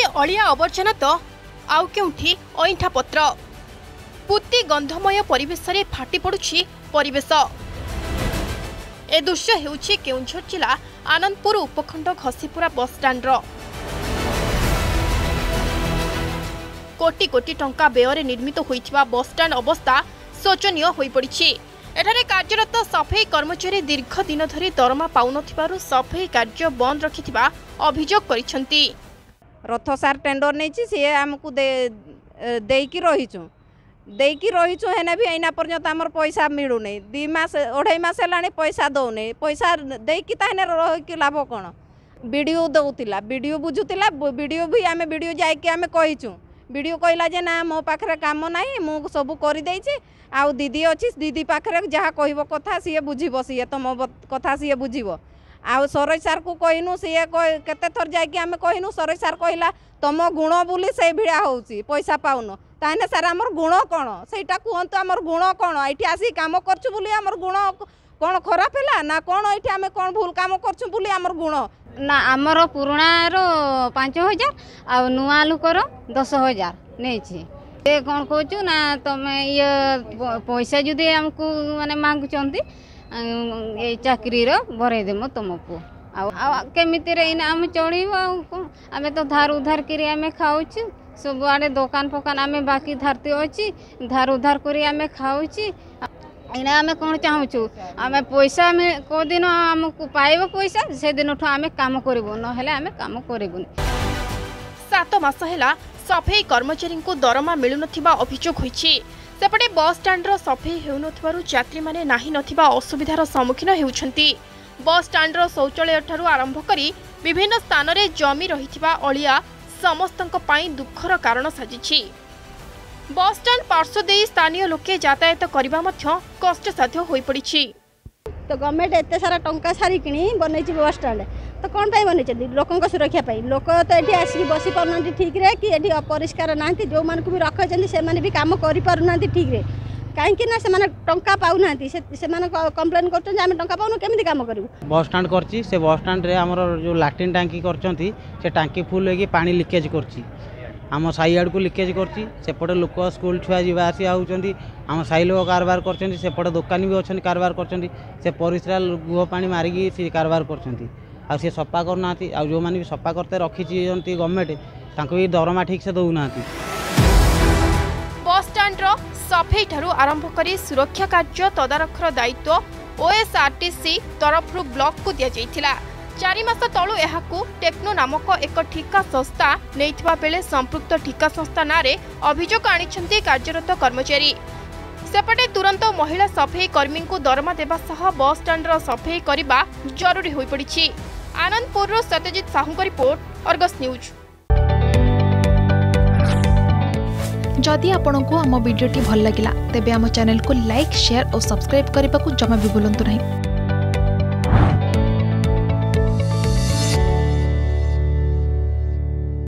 କେଉଁଠି ଅଳିଆ ଆବର୍ଜନା ତ ଆଉ କେଉଁଠି ଅଇଁଠା ପତ୍ର ପୁତି ଗନ୍ଧମୟ ପରିବେଶରେ ଫାଟି ପଡ଼ୁଛି ପରିବେଶ। ଏ ଦୃଶ୍ୟ ହେଉଛି କେଉଁଝର ଜିଲ୍ଲା ଆନନ୍ଦପୁର ଉପଖଣ୍ଡ ଘସିପୁରା ବସ୍ଷ୍ଟାଣ୍ଡର କୋଟି କୋଟି ଟଙ୍କା ବ୍ୟୟରେ ନିର୍ମିତ ହୋଇଥିବା ବସ୍ଷ୍ଟାଣ୍ଡ ଅବସ୍ଥା ଶୋଚନୀୟ ହୋଇପଡ଼ିଛି। ଏଠାରେ କାର୍ଯ୍ୟରତ ସଫେଇ କର୍ମଚାରୀ ଦୀର୍ଘ ଦିନ ଧରି ଦରମା ପାଉନଥିବାରୁ ସଫେଇ କାର୍ଯ୍ୟ ବନ୍ଦ ରଖିଥିବା ଅଭିଯୋଗ କରିଛନ୍ତି। ରଥ ସାର୍ ଟେଣ୍ଡର ନେଇଛି ସିଏ ଆମକୁ ଦେ- ଦେଇକି ରହିଛୁ ଦେଇକି ରହିଛୁ ହେନେ ବି ଏଇନା ପର୍ଯ୍ୟନ୍ତ ଆମର ପଇସା ମିଳୁନି ଦୁଇ ମାସ ଅଢ଼େଇ ମାସ ହେଲାଣି ପଇସା ଦେଉନି ପଇସା ଦେଇକି ତାହେଲେ ରହିକି ଲାଭ କ'ଣ ବିଡ଼ିଓ ଦେଉଥିଲା ବିଡ଼ିଓ ବୁଝୁଥିଲା ବିଡ଼ିଓ ବି ଆମେ ବିଡ଼ିଓ ଯାଇକି ଆମେ କହିଛୁ ବିଡ଼ିଓ କହିଲା ଯେ ନା ମୋ ପାଖରେ କାମ ନାହିଁ ମୁଁ ସବୁ କରିଦେଇଛି ଆଉ ଦିଦି ଅଛି ଦିଦି ପାଖରେ ଯାହା କହିବ କଥା ସିଏ ବୁଝିବ ସିଏ ତମ ବ- କଥା ସିଏ ବୁଝିବ। ଆଉ ସରୋଜ ସାର୍କୁ କହିନୁ ସିଏ କହି- କେତେ ଥର ଯାଇକି ଆମେ କହିନୁ ସରୋଜ ସାର୍ କହିଲା ତମ ଗୁଣ ବୋଲି ସେଇ ଭିଡ଼ିଆ ହେଉଛି ପଇସା ପାଉନ। ତାହେଲେ ସାର୍ ଆମର ଗୁଣ କ'ଣ? ସେଇଟା କୁହନ୍ତୁ ଆମର ଗୁଣ କ'ଣ? ଏଇଠି ଆସିକି କାମ କରୁଛୁ ବୋଲି ଆମର ଗୁଣ କ'ଣ ଖରାପ ହେଲା ନା କ'ଣ ଏଇଠି ଆମେ କ'ଣ ଭୁଲ କାମ କରୁଛୁ ବୋଲି ଆମର ଗୁଣ? ନା ଆମର ପୁରୁଣାର ପାଞ୍ଚ ହଜାର ଆଉ ନୂଆ ଲୋକର ଦଶ ହଜାର ନେଇଛି। ସେ କ'ଣ କହୁଛୁ ନା ତମେ ଇଏ ପ- ପଇସା ଯଦି ଆମକୁ ମାନେ ମାଗୁଛନ୍ତି ଆଁ, ଏଇ ଚାକିରିର ଭରେଇ ଦେମୁ ତୁମକୁ। ଆଉ ଆଉ କେମିତିରେ ଏଇନା ଆମେ ଚଳିବୁ ଆଉ କ'ଣ? ଆମେ ତ ଧାର ଉଧାର କରି ଆମେ ଖାଉଛୁ ସବୁଆଡ଼େ ଦୋକାନ ଫୋକାନ ଆମେ ବାକି ଧାରତି ଅଛି ଧାର ଉଧାର କରି ଆମେ ଖାଉଛୁ। ଏଇନା ଆମେ କ'ଣ ଚାହୁଁଛୁ? ଆମେ ପଇସା ଆମେ କେଉଁଦିନ ଆମକୁ ପାଇବ ପଇସା ସେଦିନଠୁ ଆମେ କାମ କରିବୁ ନହେଲେ ଆମେ କାମ କରିବୁନି। ସାତ ମାସ ହେଲା ସଫେଇ କର୍ମଚାରୀଙ୍କୁ ଦରମା ମିଳୁନଥିବା ଅଭିଯୋଗ ହୋଇଛି। ସେପଟେ ବସ୍ ଷ୍ଟାଣ୍ଡର ସଫେଇ ହେଉନଥିବାରୁ ଯାତ୍ରୀମାନେ ନାହିଁ ନଥିବା ଅସୁବିଧାର ସମ୍ମୁଖୀନ ହେଉଛନ୍ତି। ବସ୍ ଷ୍ଟାଣ୍ଡର ଶୌଚାଳୟଠାରୁ ଆରମ୍ଭ କରି ବିଭିନ୍ନ ସ୍ଥାନରେ ଜମି ରହିଥିବା ଅଳିଆ ସମସ୍ତଙ୍କ ପାଇଁ ଦୁଃଖର କାରଣ ସାଜିଛି। ବସ୍ଷ୍ଟାଣ୍ଡ ପାର୍ଶ୍ୱ ଦେଇ ସ୍ଥାନୀୟ ଲୋକେ ଯାତାୟାତ କରିବା ମଧ୍ୟ କଷ୍ଟସାଧ୍ୟ ହୋଇପଡ଼ିଛି। ତ ଗଭର୍ଣ୍ଣମେଣ୍ଟ ଏତେ ସାରା ଟଙ୍କା ସାରିକିଣି ବନେଇଛି ବସ୍ଷ୍ଟାଣ୍ଡ ତ କ'ଣ ପାଇଁ ବନେଇଛନ୍ତି? ଲୋକଙ୍କ ସୁରକ୍ଷା ପାଇଁ। ଲୋକ ତ ଏଠି ଆସିକି ବସି ପାରୁନାହାନ୍ତି ଠିକ୍ରେ କି ଏଠି ଅପରିଷ୍କାର ନାହାନ୍ତି। ଯେଉଁମାନଙ୍କୁ ବି ରଖାଇଛନ୍ତି ସେମାନେ ବି କାମ କରିପାରୁନାହାନ୍ତି ଠିକ୍ରେ। କାହିଁକି ନା ସେମାନେ ଟଙ୍କା ପାଉନାହାନ୍ତି। ସେ- ସେମାନେ କମ୍ପ୍ଲେନ୍ କରୁଛନ୍ତି ଯେ ଆମେ ଟଙ୍କା ପାଉନୁ କେମିତି କାମ କରିବୁ? ବସ୍ ଷ୍ଟାଣ୍ଡ କରିଛି। ସେ ବସ୍ ଷ୍ଟାଣ୍ଡରେ ଆମର ଯେଉଁ ଲାଟ୍ରିନ୍ ଟାଙ୍କି କରିଛନ୍ତି ସେ ଟାଙ୍କି ଫୁଲ୍ ହେଇକି ପାଣି ଲିକେଜ୍ କରୁଛି। ଆମ ସାହି ଆଡ଼କୁ ଲିକେଜ୍ କରୁଛି। ସେପଟେ ଲୋକ ସ୍କୁଲ ଛୁଆ ଯିବା ଆସିବା ହେଉଛନ୍ତି। ଆମ ସାହି ଲୋକ କାରବାର କରୁଛନ୍ତି। ସେପଟେ ଦୋକାନୀ ବି ଅଛନ୍ତି କାରବାର କରୁଛନ୍ତି। ସେ ପରିସ୍ରା ଗୁହ ପାଣି ମାରିକି ସେ କାରବାର କରୁଛନ୍ତି। ଆଉ ସେ ସଫା କରୁନାହାନ୍ତି। ଆଉ ଯେଉଁମାନେ ବି ସଫା କରତେ ରଖିଛନ୍ତି ଗଭର୍ଣ୍ଣମେଣ୍ଟ ତାଙ୍କୁ ବି ଦରମା ଠିକ୍ସେ ଦେଉନାହାନ୍ତି। ବସ୍ଷ୍ଟାଣ୍ଡର ସଫେଇଠାରୁ ଆରମ୍ଭ କରି ସୁରକ୍ଷା କାର୍ଯ୍ୟ ତଦାରଖର ଦାୟିତ୍ୱ ଓଏସ୍ଆର୍ଟିସି ତରଫରୁ ବ୍ଲକକୁ ଦିଆଯାଇଥିଲା। ଚାରି ମାସ ତଳୁ ଏହାକୁ ଟେକ୍ନୋ ନାମକ ଏକ ଠିକା ସଂସ୍ଥା ନେଇଥିବା ବେଳେ ସମ୍ପୃକ୍ତ ଠିକା ସଂସ୍ଥା ନାଁରେ ଅଭିଯୋଗ ଆଣିଛନ୍ତି କାର୍ଯ୍ୟରତ କର୍ମଚାରୀ। ସେପଟେ ତୁରନ୍ତ ମହିଳା ସଫେଇ କର୍ମୀଙ୍କୁ ଦରମା ଦେବା ସହ ବସ୍ଷ୍ଟାଣ୍ଡର ସଫେଇ କରିବା ଜରୁରୀ ହୋଇପଡ଼ିଛି। Anandpur Satyajit Sahu report, Argus news. जदि आपण को आम भिडी भल लगा तेब आम चेल को लाइक सेयार और सब्सक्राइब करने को जमा भी बुलां नहीं।